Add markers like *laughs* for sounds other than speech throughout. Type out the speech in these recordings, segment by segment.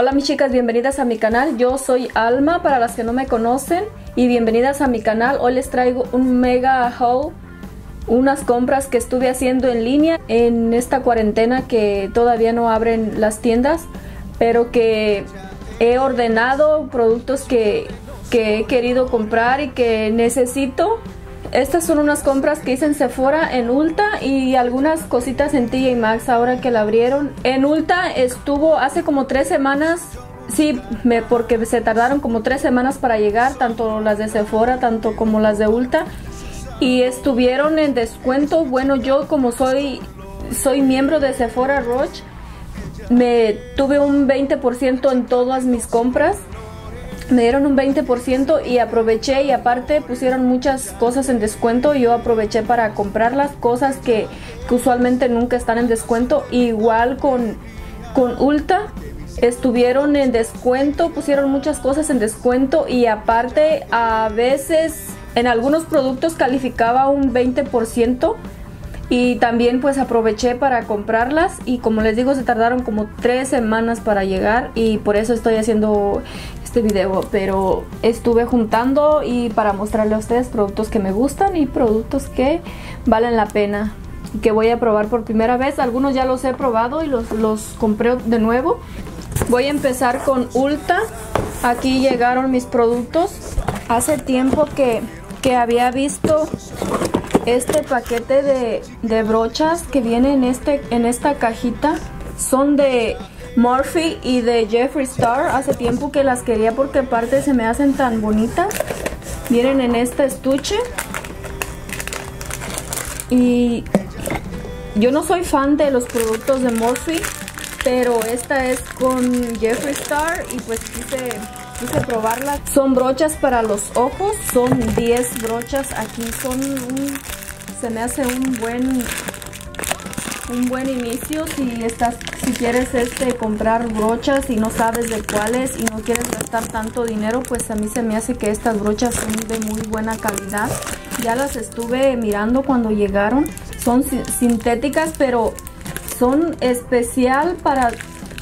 Hola mis chicas, bienvenidas a mi canal. Yo soy Alma para las que no me conocen y bienvenidas a mi canal. Hoy les traigo un mega haul, unas compras que estuve haciendo en línea en esta cuarentena que todavía no abren las tiendas, pero que he ordenado productos que, que he querido comprar y que necesito estas son unas compras que hice en Sephora, en Ulta y algunas cositas en TJ Maxx ahora que la abrieron. En Ulta estuvo hace como tres semanas, sí, porque se tardaron como tres semanas para llegar, tanto las de Sephora, tanto como las de Ulta. Y estuvieron en descuento. Bueno, yo como soy, soy miembro de Sephora Roche, me tuve un 20% en todas mis compras me dieron un 20% y aproveché y aparte pusieron muchas cosas en descuento. Yo aproveché para comprar las cosas que, usualmente nunca están en descuento. Igual con, con Ulta estuvieron en descuento pusieron muchas cosas en descuento y aparte a veces en algunos productos calificaba un 20% y también pues aproveché para comprarlas y como les digo se tardaron como tres semanas para llegar y por eso estoy haciendo este video pero estuve juntando y para mostrarle a ustedes productos que me gustan y productos que valen la pena que voy a probar por primera vez. Algunos ya los he probado y los, los compré de nuevo. Voy a empezar con Ulta. Aquí llegaron mis productos. Hace tiempo que, que había visto este paquete de, de, brochas que viene en, este, en esta cajita. Son de Morphe y de Jeffree Star. Hace tiempo que las quería porque aparte se me hacen tan bonitas. Vienen en este estuche. Y yo no soy fan de los productos de Morphe, pero esta es con Jeffree Star y pues quise quise probarla. Son brochas para los ojos, son 10 brochas aquí, son se me hace un buen un buen inicio si estás si quieres este comprar brochas y no sabes de cuáles y no quieres gastar tanto dinero pues a mí se me hace que estas brochas son de muy buena calidad. Ya las estuve mirando cuando llegaron. Son sintéticas pero son especial para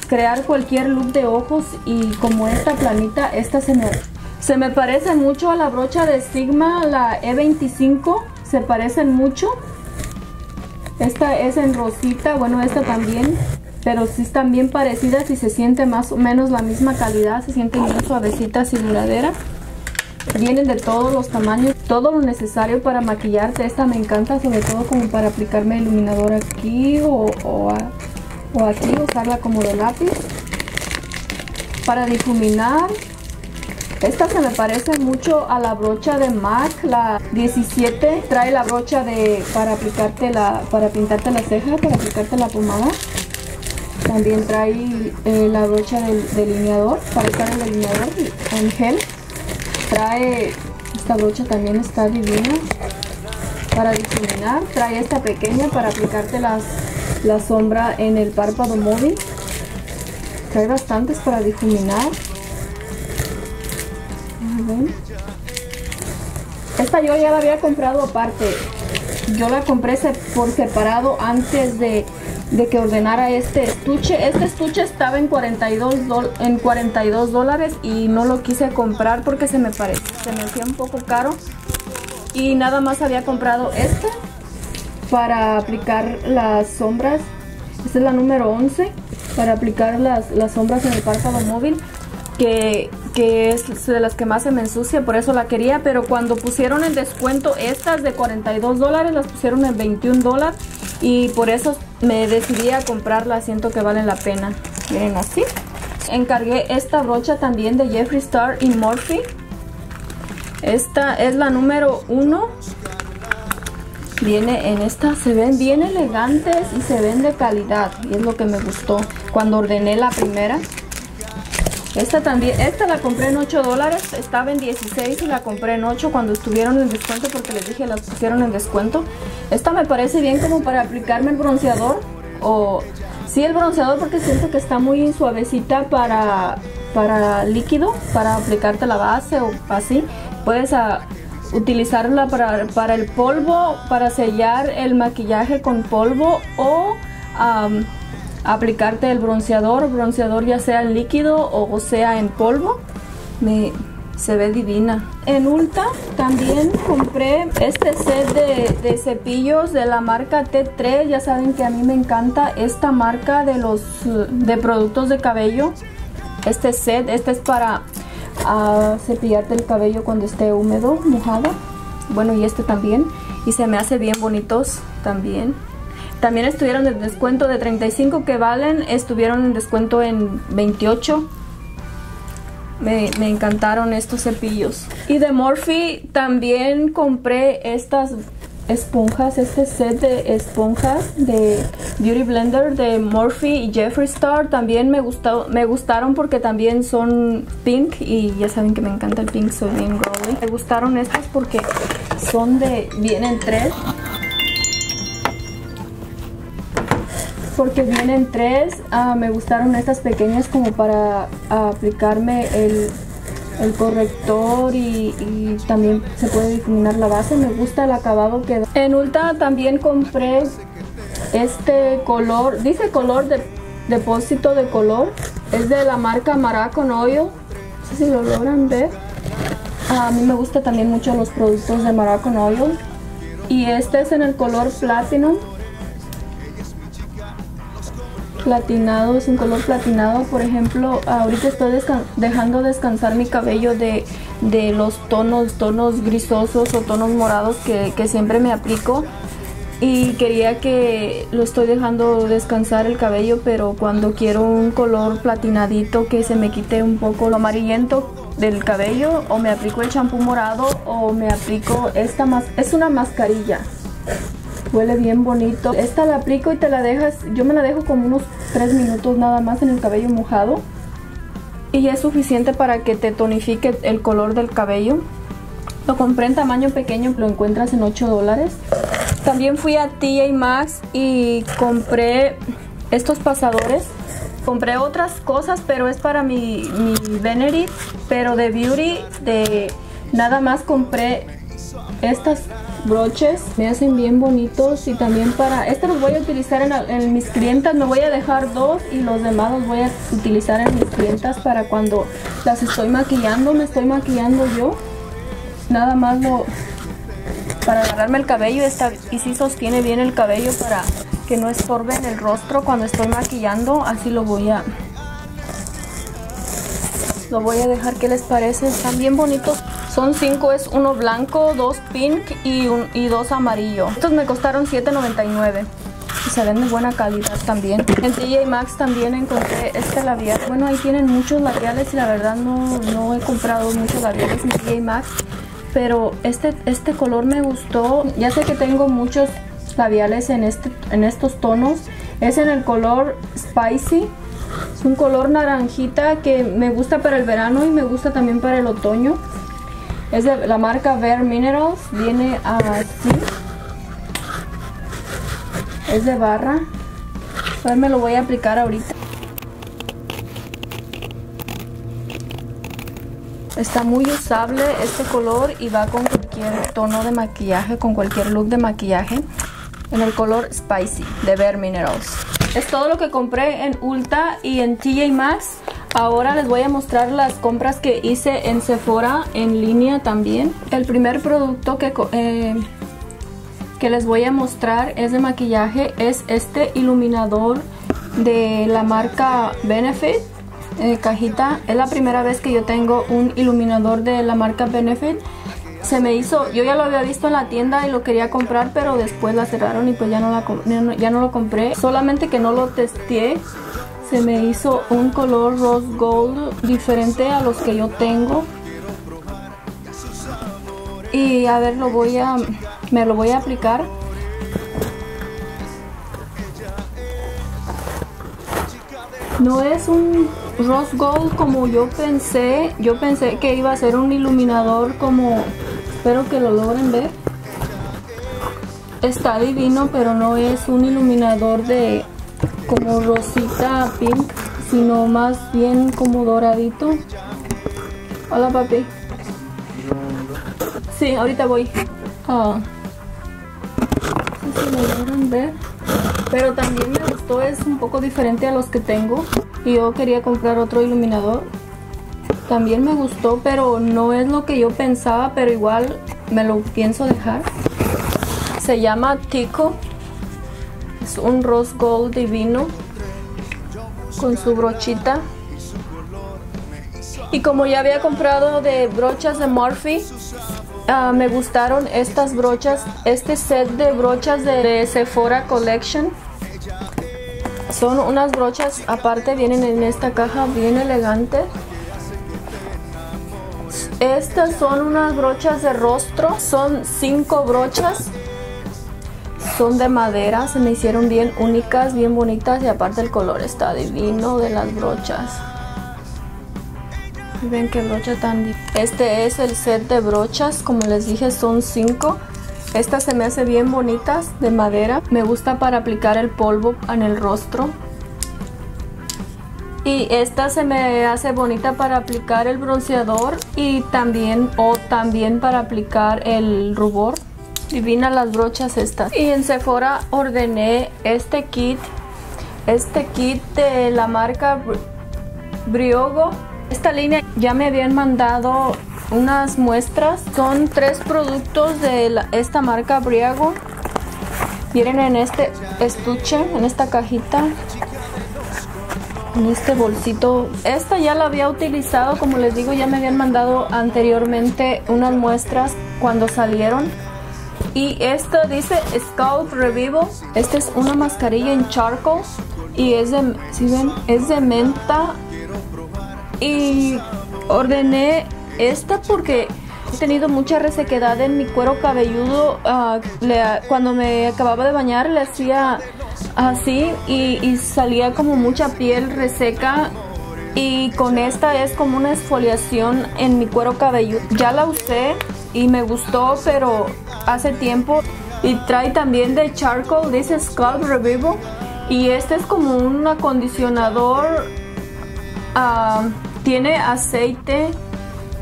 crear cualquier look de ojos y como esta planita, esta se me, se me parece mucho a la brocha de Sigma, la E25, se parecen mucho. Esta es en rosita, bueno esta también, pero sí están bien parecidas y se siente más o menos la misma calidad, se sienten bien suavecitas y duraderas. Vienen de todos los tamaños, todo lo necesario para maquillarte. Esta me encanta, sobre todo como para aplicarme iluminador aquí o, o a, o aquí usarla como de lápiz para difuminar esta se me parece mucho a la brocha de MAC, la 17. Trae la brocha de para aplicarte la para pintarte la ceja, para aplicarte la pomada. También trae eh, la brocha del delineador para usar el delineador en gel. Trae esta brocha también está divina para difuminar. Trae esta pequeña para aplicarte las la sombra en el párpado móvil. Trae bastantes para difuminar. Esta yo ya la había comprado aparte. Yo la compré por separado antes de, que ordenara este estuche. Este estuche estaba en 42, en 42 dólares y no lo quise comprar porque se me, parece, se me hacía un poco caro. Y nada más había comprado este para aplicar las sombras. Esta es la número 11 para aplicar las, las sombras en el párpado móvil. Que, que, es de las que más se me ensucia, por eso la quería. Pero cuando pusieron en descuento estas de 42 dólares, las pusieron en 21 dólares. Y por eso me decidí a comprarlas, siento que valen la pena. Miren así. Encargué esta brocha también de Jeffree Star y Morphe. Esta es la número 1 Viene en esta, se ven bien elegantes y se ven de calidad. Y es lo que me gustó cuando ordené la primera. Esta también, esta la compré en 8 dólares, estaba en 16 y la compré en 8 cuando estuvieron en descuento porque les dije las pusieron en descuento. Esta me parece bien como para aplicarme el bronceador o sí el bronceador porque siento que está muy suavecita para, para líquido, para aplicarte la base o así. Puedes a, utilizarla para, el polvo, para sellar el maquillaje con polvo o aplicarte el bronceador, bronceador ya sea en líquido o sea en polvo. Me, se ve divina. En Ulta también compré este set de, cepillos de la marca T3. Ya saben que a mí me encanta esta marca de los de productos de cabello. Este set, este es para ah, cepillarte el cabello cuando esté húmedo, mojado. Bueno, y este también. Y se me hace bien bonitos también. También estuvieron en descuento de 35 que valen, estuvieron en descuento en 28 me, encantaron estos cepillos. Y de Morphe también compré estas esponjas, este set de esponjas de Beauty Blender de Morphe y Jeffree Star también me me gustaron porque también son pink y ya saben que me encanta el pink, soy bien girly. Me gustaron estas porque son de, vienen tres porque vienen tres. Ah, me gustaron estas pequeñas como para aplicarme el, corrector y, también se puede difuminar la base. Me gusta el acabado que da. En Ulta también compré este color, dice color de depósito de color. Es de la marca Maracon Oil. No sé si lo logran ver. A mí me gusta también mucho los productos de Maracon Oil. Y este es en el color Platinum platinado, es un color platinado. Por ejemplo, ahorita estoy dejando descansar mi cabello de, los tonos, tonos grisosos o tonos morados que, siempre me aplico. Y quería que lo estoy dejando descansar el cabello, pero cuando quiero un color platinadito que se me quite un poco lo amarillento del cabello, o me aplico el champú morado o me aplico esta más, es una mascarilla Huele bien bonito. Esta la aplico y te la dejas, yo me la dejo como unos 3 minutos nada más en el cabello mojado. Y es suficiente para que te tonifique el color del cabello. Lo compré en tamaño pequeño, lo encuentras en 8 dólares. También fui a TJ Maxx y compré estos pasadores. Compré otras cosas, pero es para mi, mi Benedict, pero de Beauty, de nada más compré estas broches me hacen bien bonitos y también para este los voy a utilizar en, mis clientas me voy a dejar dos y los demás los voy a utilizar en mis clientas para cuando las estoy maquillando me estoy maquillando yo. Nada más lo para agarrarme el cabello esta, y si sostiene bien el cabello para que no estorbe en el rostro cuando estoy maquillando así lo voy a lo voy a dejar. Que les parece están bien bonitos son cinco, es uno blanco, dos pink y, un, y dos amarillo. Estos me costaron $7.99 y se ven de buena calidad también. En TJ Maxx también encontré este labial. Bueno, ahí tienen muchos labiales y la verdad no, no he comprado muchos labiales en TJ Maxx. Pero este, este color me gustó. Ya sé que tengo muchos labiales en, este, en estos tonos. Es en el color Spicy. Es un color naranjita que me gusta para el verano y me gusta también para el otoño. Es de la marca Bare Minerals. Viene así. Es de barra. A me lo voy a aplicar ahorita. Está muy usable este color y va con cualquier tono de maquillaje, con cualquier look de maquillaje. En el color Spicy de Bare Minerals. Es todo lo que compré en Ulta y en TJ Maxx. Ahora les voy a mostrar las compras que hice en Sephora en línea también. El primer producto que, eh, que les voy a mostrar es de maquillaje. Es este iluminador de la marca Benefit. Eh, cajita. Es la primera vez que yo tengo un iluminador de la marca Benefit. Se me hizo, yo ya lo había visto en la tienda y lo quería comprar, pero después la cerraron y pues ya no, la, ya no lo compré. Solamente que no lo testé se me hizo un color rose gold diferente a los que yo tengo. Y a ver lo voy a me lo voy a aplicar. No es un rose gold como yo pensé. Yo pensé que iba a ser un iluminador como espero que lo logren ver. Está divino pero no es un iluminador de como rosita pink, sino más bien como doradito. Hola papi. Sí, ahorita voy. Ah. No sé si lo ver. Pero también me gustó, es un poco diferente a los que tengo. Y yo quería comprar otro iluminador. También me gustó, pero no es lo que yo pensaba, pero igual me lo pienso dejar. Se llama Tico. Un rose gold divino con su brochita. Y como ya había comprado de brochas de Morphe, ah, me gustaron estas brochas, este set de brochas de Sephora Collection. Son unas brochas, aparte vienen en esta caja bien elegante. Estas son unas brochas de rostro, son cinco brochas. Son de madera, se me hicieron bien únicas, bien bonitas y aparte el color está divino de las brochas. Ven qué brocha tan Este es el set de brochas, como les dije son cinco. Estas se me hace bien bonitas de madera. Me gusta para aplicar el polvo en el rostro. Y esta se me hace bonita para aplicar el bronceador y también o también para aplicar el rubor. Divina las brochas estas. Y en Sephora ordené este kit. Este kit de la marca Briogo esta línea ya me habían mandado unas muestras. Son tres productos de esta marca Briago. Vienen en este estuche, en esta cajita. En este bolsito. Esta ya la había utilizado, como les digo, ya me habían mandado anteriormente unas muestras cuando salieron. Y esta dice Scalp Revival. Esta es una mascarilla en charcoal. Y es de, ven, es de menta y ordené esta porque he tenido mucha resequedad en mi cuero cabelludo. Ah, cuando me acababa de bañar le hacía así y, salía como mucha piel reseca. Y con esta es como una exfoliación en mi cuero cabelludo. Ya la usé y me gustó, pero hace tiempo. Y trae también de charcoal, dice Scalp Revival. Y este es como un acondicionador uh, tiene aceite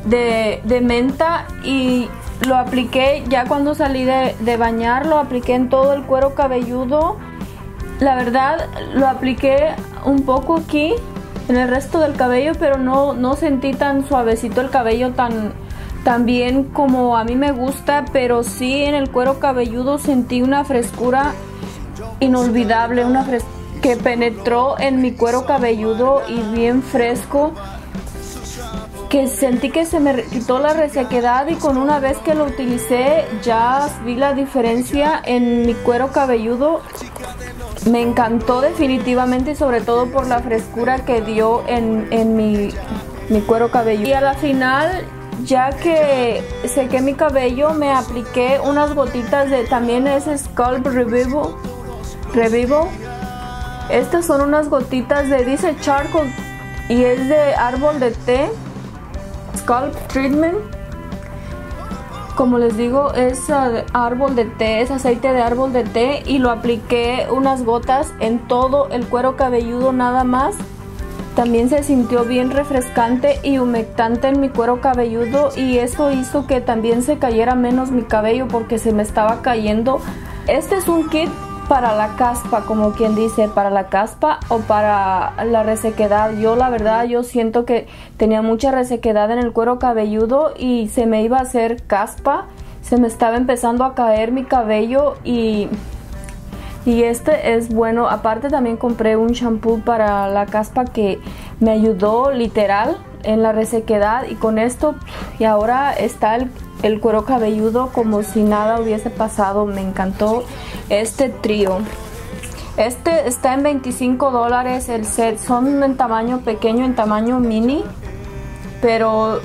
de, menta y lo apliqué ya cuando salí de, de, bañar, lo apliqué en todo el cuero cabelludo. La verdad, lo apliqué un poco aquí, en el resto del cabello, pero no, no sentí tan suavecito el cabello, tan, tan bien como a mí me gusta, pero sí en el cuero cabelludo sentí una frescura inolvidable, una frescura que penetró en mi cuero cabelludo y bien fresco que sentí que se me quitó la resequedad y con una vez que lo utilicé ya vi la diferencia en mi cuero cabelludo. Me encantó definitivamente y sobre todo por la frescura que dio en, mi, mi cuero cabelludo. Y a la final ya que sequé mi cabello me apliqué unas gotitas de también ese Scalp Revival. Revival. Estas son unas gotitas de dice charcoal y es de árbol de té Scalp Treatment. Como les digo, es árbol de té, es aceite de árbol de té y lo apliqué unas gotas en todo el cuero cabelludo nada más. También se sintió bien refrescante y humectante en mi cuero cabelludo y eso hizo que también se cayera menos mi cabello porque se me estaba cayendo. Este es un kit para la caspa, como quien dice, para la caspa o para la resequedad. Yo la verdad, yo siento que tenía mucha resequedad en el cuero cabelludo y se me iba a hacer caspa. Se me estaba empezando a caer mi cabello y, y este es bueno. Aparte también compré un shampoo para la caspa que me ayudó literal en la resequedad y con esto y ahora está el, el cuero cabelludo como si nada hubiese pasado. Me encantó este trío. Este está en 25 dólares el set. Son en tamaño pequeño, en tamaño mini. Pero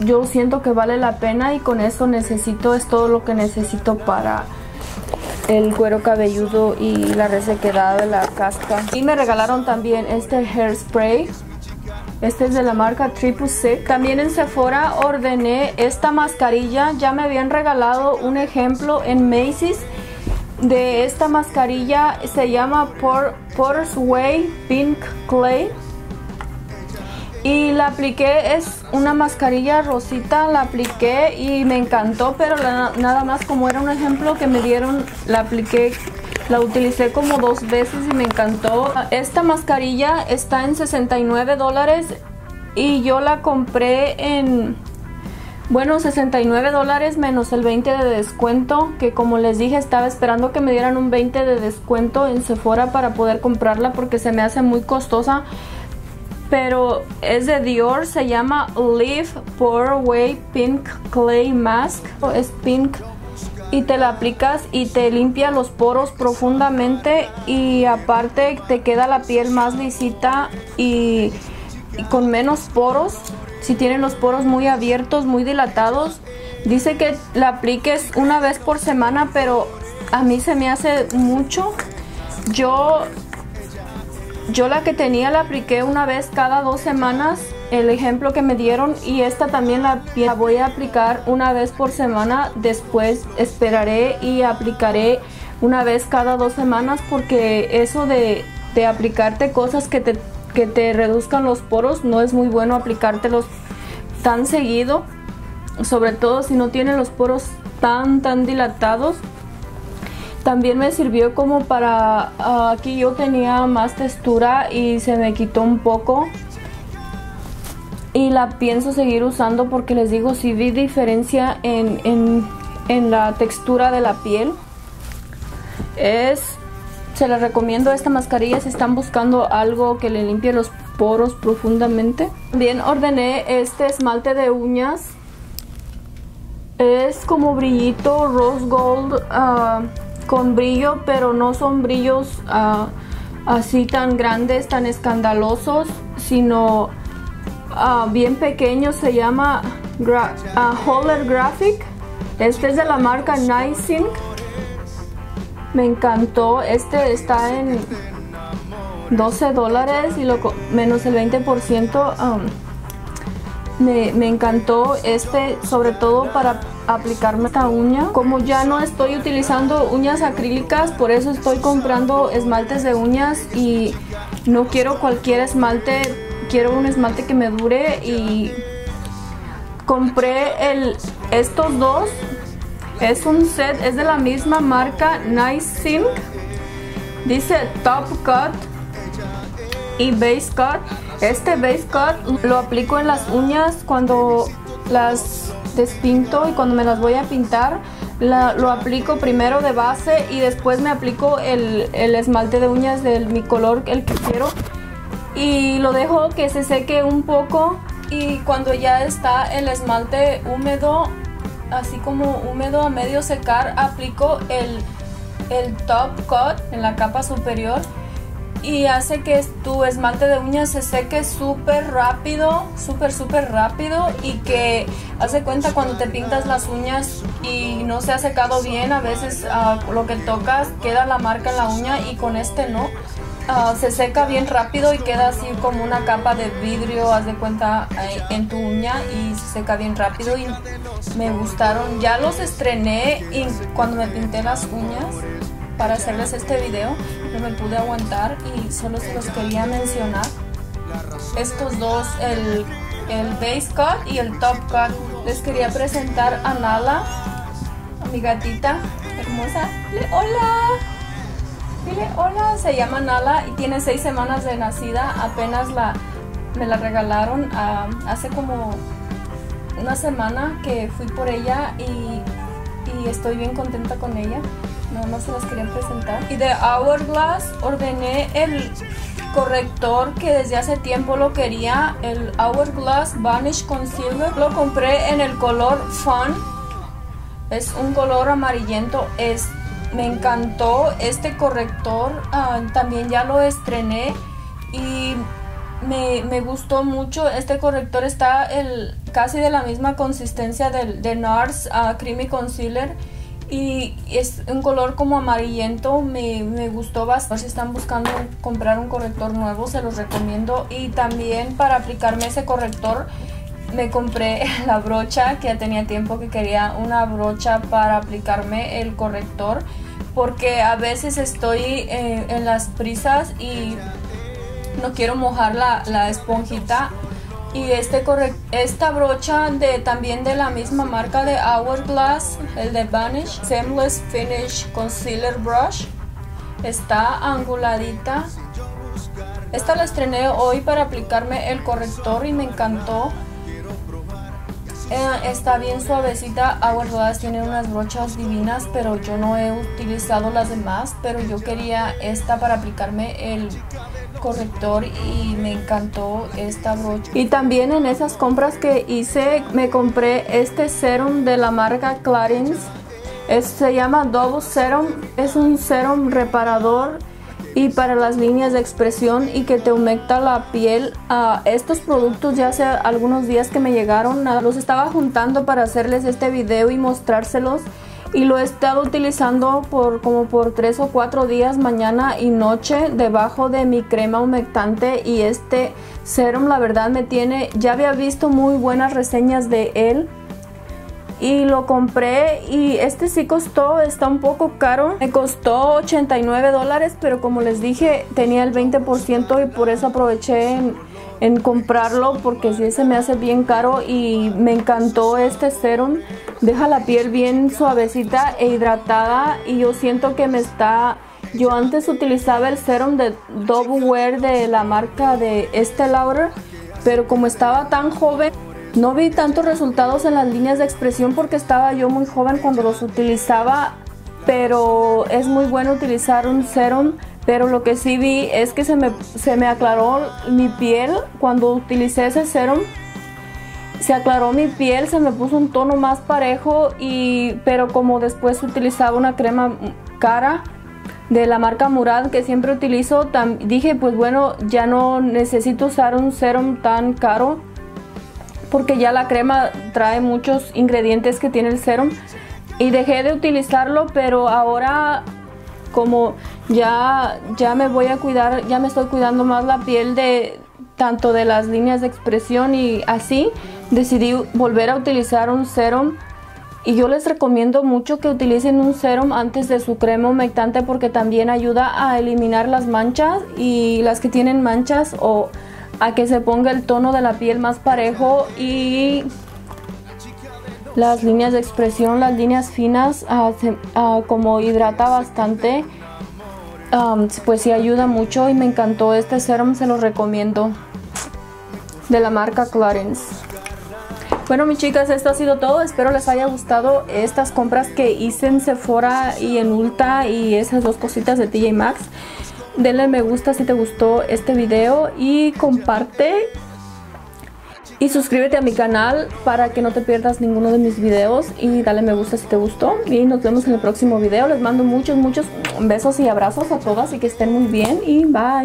yo siento que vale la pena y con eso necesito, es todo lo que necesito para el cuero cabelludo y la resequedad de la casca. Y me regalaron también este hairspray este es de la marca Triple C. También en Sephora ordené esta mascarilla. Ya me habían regalado un ejemplo en Macy's de esta mascarilla. Se llama Porter's Way Pink Clay. Y la apliqué, es una mascarilla rosita, la apliqué y me encantó, pero nada más como era un ejemplo que me dieron, la apliqué La utilicé como dos veces y me encantó. Esta mascarilla está en 69 dólares y yo la compré en, bueno, 69 dólares menos el 20 de descuento, que como les dije estaba esperando que me dieran un 20 de descuento en Sephora para poder comprarla porque se me hace muy costosa. Pero es de Dior, se llama Live Pore Way Pink Clay Mask. Es pink y te la aplicas y te limpia los poros profundamente y aparte te queda la piel más lisita y, con menos poros. Si tienen los poros muy abiertos, muy dilatados, dice que la apliques una vez por semana, pero a mí se me hace mucho. Yo yo la que tenía la apliqué una vez cada dos semanas, el ejemplo que me dieron, y esta también la, voy a aplicar una vez por semana. Después esperaré y aplicaré una vez cada dos semanas porque eso de, aplicarte cosas que te, que te reduzcan los poros no es muy bueno aplicártelos tan seguido, sobre todo si no tienen los poros tan tan dilatados también me sirvió como para, ah, aquí yo tenía más textura y se me quitó un poco. Y la pienso seguir usando porque les digo, si vi diferencia en, la textura de la piel. Es, se les recomiendo esta mascarilla si están buscando algo que le limpie los poros profundamente. También ordené este esmalte de uñas. Es como brillito rose gold. Ah, con brillo, pero no son brillos ah, así tan grandes, tan escandalosos, sino ah, bien pequeños. Se llama Holler Graphic. Este es de la marca Nice Me encantó. Este está en 12 dólares y lo, menos el 20% me, encantó este, sobre todo para aplicarme esta uña. Como ya no estoy utilizando uñas acrílicas, por eso estoy comprando esmaltes de uñas y no quiero cualquier esmalte, quiero un esmalte que me dure y compré el, estos dos. Es un set, es de la misma marca Nice Sync. Dice Top Cut y Base Cut. Este Base Cut lo aplico en las uñas cuando las despinto y cuando me las voy a pintar. Lo aplico primero de base y después me aplico el, esmalte de uñas de mi color, el que quiero. Y lo dejo que se seque un poco y cuando ya está el esmalte húmedo, así como húmedo a medio secar, aplico el, el top coat en la capa superior y hace que tu esmalte de uñas se seque súper rápido, súper, súper rápido y que hace cuenta cuando te pintas las uñas y no se ha secado bien, a veces ah, lo que tocas queda la marca en la uña y con este no. Ah, se seca bien rápido y queda así como una capa de vidrio, haz de cuenta, en tu uña y se seca bien rápido y me gustaron. Ya los estrené y cuando me pinté las uñas para hacerles este video. No me pude aguantar y solo se los quería mencionar. Estos dos, el, el base cut y el top cut. Les quería presentar a Nala, a mi gatita hermosa. Dile hola. Dile hola. Se llama Nala y tiene seis semanas de nacida. Apenas la, me la regalaron ah, hace como una semana que fui por ella y, y estoy bien contenta con ella nada más se las quería presentar. Y de Hourglass ordené el corrector que desde hace tiempo lo quería, el Hourglass Vanish Concealer. Lo compré en el color Fun. Es un color amarillento. Es, me encantó este corrector. Ah, también ya lo estrené y me, me, gustó mucho. Este corrector está el, casi de la misma consistencia del, de NARS uh, Creamy Concealer y es un color como amarillento, me, me, gustó bastante. Si están buscando comprar un corrector nuevo, se los recomiendo. Y también para aplicarme ese corrector, me compré *laughs* la brocha, que ya tenía tiempo que quería una brocha para aplicarme el corrector. Porque a veces estoy eh, en las prisas y no quiero mojar la, la esponjita y este esta brocha de también de la misma marca de Hourglass, el de Vanish, Seamless Finish Concealer Brush. está anguladita. Esta la estrené hoy para aplicarme el corrector y me encantó. Eh, está bien suavecita, Rodadas tiene unas brochas divinas, pero yo no he utilizado las demás, pero yo quería esta para aplicarme el corrector y me encantó esta brocha. Y también en esas compras que hice me compré este serum de la marca Clarins. se llama Double Serum, es un serum reparador y para las líneas de expresión y que te humecta la piel. a estos productos ya hace algunos días que me llegaron, los estaba juntando para hacerles este video y mostrárselos y lo he estado utilizando por como por tres o cuatro días mañana y noche debajo de mi crema humectante y este serum la verdad me tiene ya había visto muy buenas reseñas de él y lo compré y este sí costó, está un poco caro. Me costó 89 dólares, pero como les dije, tenía el 20% y por eso aproveché en, comprarlo porque sí se me hace bien caro y me encantó este serum. Deja la piel bien suavecita e hidratada y yo siento que me está... Yo antes utilizaba el serum de Double Wear de la marca de Estée Lauder, pero como estaba tan joven no vi tantos resultados en las líneas de expresión porque estaba yo muy joven cuando los utilizaba, pero es muy bueno utilizar un serum. Pero lo que sí vi es que se me, se me aclaró mi piel cuando utilicé ese serum. Se aclaró mi piel, se me puso un tono más parejo, y, pero como después utilizaba una crema cara, de la marca Murad que siempre utilizo, dije pues bueno, ya no necesito usar un serum tan caro porque ya la crema trae muchos ingredientes que tiene el serum y dejé de utilizarlo pero ahora como ya ya me voy a cuidar ya me estoy cuidando más la piel de tanto de las líneas de expresión y así decidí volver a utilizar un serum. Y yo les recomiendo mucho que utilicen un serum antes de su crema humectante porque también ayuda a eliminar las manchas y las que tienen manchas o a que se ponga el tono de la piel más parejo y las líneas de expresión, las líneas finas, ah, ah, como hidrata bastante, pues sí ayuda mucho y me encantó este serum, se lo recomiendo. De la marca Clarins. Bueno mis chicas, esto ha sido todo, espero les haya gustado estas compras que hice en Sephora y en Ulta y esas dos cositas de TJ Maxx. Denle me gusta si te gustó este video y comparte y suscríbete a mi canal para que no te pierdas ninguno de mis videos y dale me gusta si te gustó. Y nos vemos en el próximo video. Les mando muchos muchos besos y abrazos a todas y que estén muy bien y bye